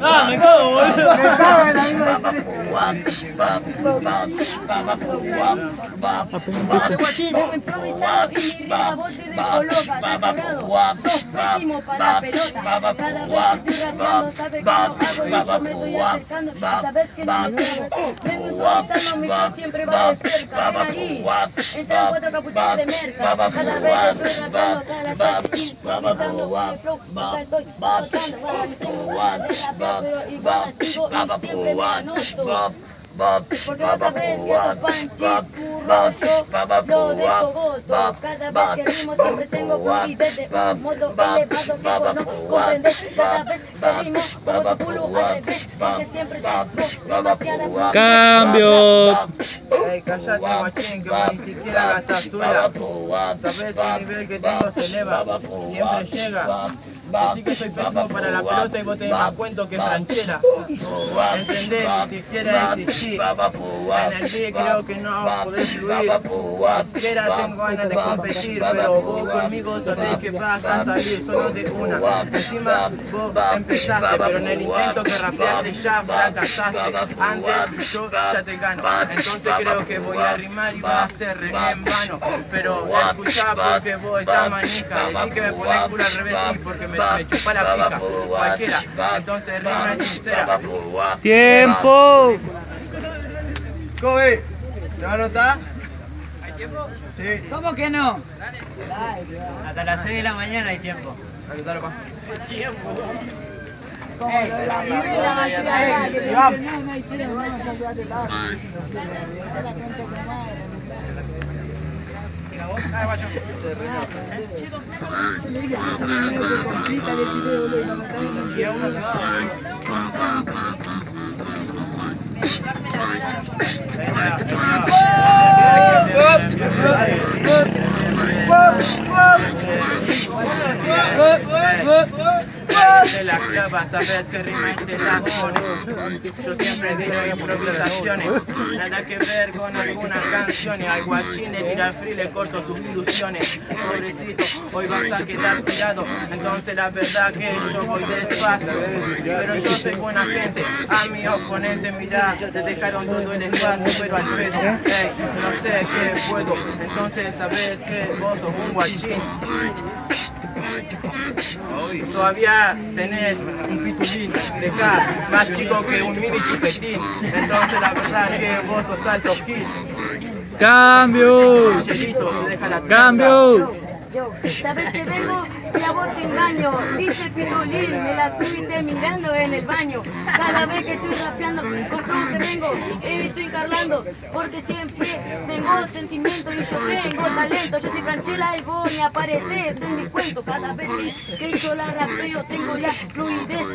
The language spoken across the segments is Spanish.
Ah, me cago, siempre Porque vos sabés que lo Cada vez que rimo siempre tengo fluidez de un modo elevado que vos no comprendés Cada vez que rimo como tu culo al revés Porque siempre tengo demasiada fluidez Cambio. Ey, callate guachín, que vos ni siquiera gastás suela. Sabés que el nivel que tengo se eleva, siempre llega Decí que soy pésimo para la pelota y vos tenés más cuento que Franchella Entendés, ni siquiera existí En el creo que no podés fluir. Ni siquiera tengo ganas de competir Pero vos conmigo sabés que vas a salir solo de una. Encima vos empezaste, pero en el intento que rapeaste ya fracasaste. Antes yo ya te gano. Entonces creo que voy a rimar y va a ser en vano. Pero escuchá porque vos estás manija. Decí que me ponés culo al revés sí, porque me, me chupa la pija. Cualquiera, entonces rima es sincera Tiempo. Kobe, ¿te va a anotar? Sí. ¿Cómo que no? Hasta las 6 de la mañana hay tiempo. Dai, bacio. De la clava, sabes que rima este las Yo siempre tiro improvisaciones Nada que ver con algunas canciones Al guachín le tira le corto sus ilusiones. Pobrecito, hoy vas a quedar tirado. Entonces la verdad que yo voy despacio. Pero yo soy buena gente. A mi oponente mira, te dejaron todo el espacio Pero al pedo, no sé qué puedo. Entonces sabes que vos sos un guachín Todavía tenés un pitulín de acá, más chico que un mini chupetín. Entonces la verdad que vos sos alto kid. Cambio. Cambio. Sabes que vengo y a vos te engaño. Dice Pirulín, me la estuviste mirando en el baño. Cada vez que estoy rapeando, que vengo, eh, estoy carlando. Porque siempre tengo sentimiento y yo tengo talento. Yo soy Franchella y vos ni apareces en mi cuento. Cada vez que yo la rapeo, tengo la fluidez.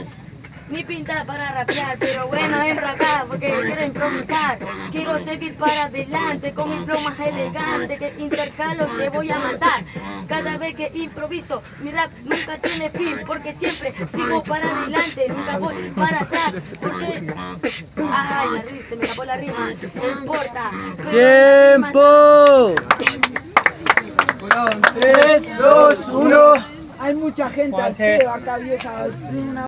Ni pinta para rapear, pero bueno, entro acá porque quiero improvisar. Quiero seguir para adelante con mi flow más elegante que intercalo te voy a matar. Cada vez que improviso, mi rap nunca tiene fin porque siempre sigo para adelante, nunca voy para atrás. Porque, ay, la se me escapó la rima, no importa. Tiempo. Tres, dos, uno. Hay mucha gente acá vieja.